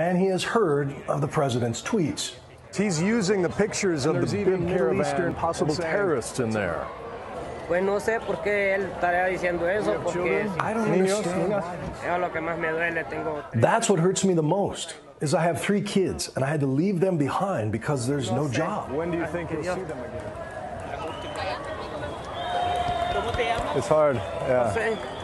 and he has heard of the president's tweets. He's using the pictures of the big Middle caravan Eastern possible terrorists in there. I don't understand. That's what hurts me the most. Is I have three kids and I had to leave them behind because there's no job. When do you think you'll see them again? It's hard, yeah.